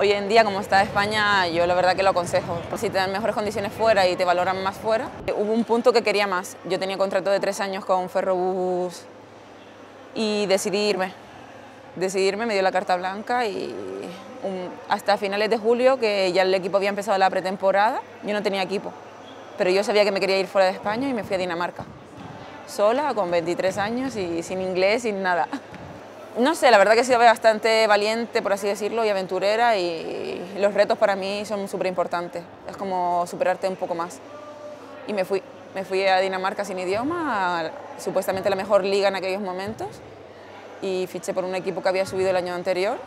Hoy en día, como está España, yo la verdad que lo aconsejo. Si te dan mejores condiciones fuera y te valoran más fuera. Hubo un punto que quería más. Yo tenía contrato de tres años con Ferrobús y decidí irme. Decidirme, me dio la carta blanca y hasta finales de julio, que ya el equipo había empezado la pretemporada, yo no tenía equipo. Pero yo sabía que me quería ir fuera de España y me fui a Dinamarca. Sola, con 23 años y sin inglés, sin nada. No sé, la verdad que he sido bastante valiente, por así decirlo, y aventurera y los retos para mí son súper importantes. Es como superarte un poco más. Y me fui, me fui a Dinamarca sin idioma, supuestamente la mejor liga en aquellos momentos, y fiché por un equipo que había subido el año anterior